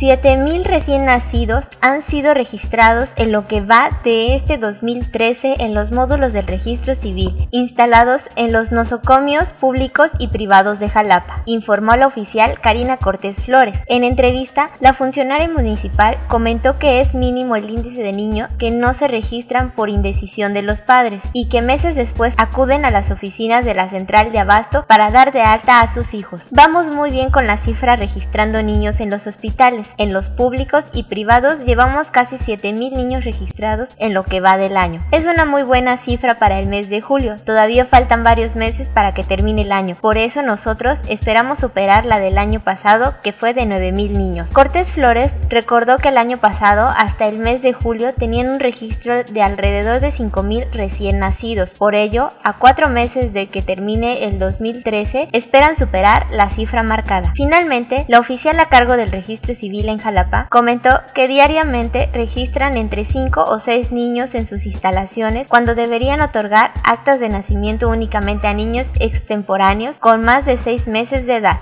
7.000 recién nacidos han sido registrados en lo que va de este 2013 en los módulos del registro civil, instalados en los nosocomios públicos y privados de Jalapa, informó la oficial Karina Cortés Flores. En entrevista, la funcionaria municipal comentó que es mínimo el índice de niños que no se registran por indecisión de los padres y que meses después acuden a las oficinas de la central de abasto para dar de alta a sus hijos. Vamos muy bien con la cifra registrando niños en los hospitales. En los públicos y privados llevamos casi 7.000 niños registrados en lo que va del año. Es una muy buena cifra para el mes de julio. Todavía faltan varios meses para que termine el año. Por eso nosotros esperamos superar la del año pasado que fue de 9.000 niños. Cortés Flores recordó que el año pasado hasta el mes de julio tenían un registro de alrededor de 5.000 recién nacidos. Por ello, a cuatro meses de que termine el 2013, esperan superar la cifra marcada. Finalmente, la oficial a cargo del registro civil en Jalapa comentó que diariamente registran entre 5 o 6 niños en sus instalaciones cuando deberían otorgar actas de nacimiento únicamente a niños extemporáneos con más de 6 meses de edad.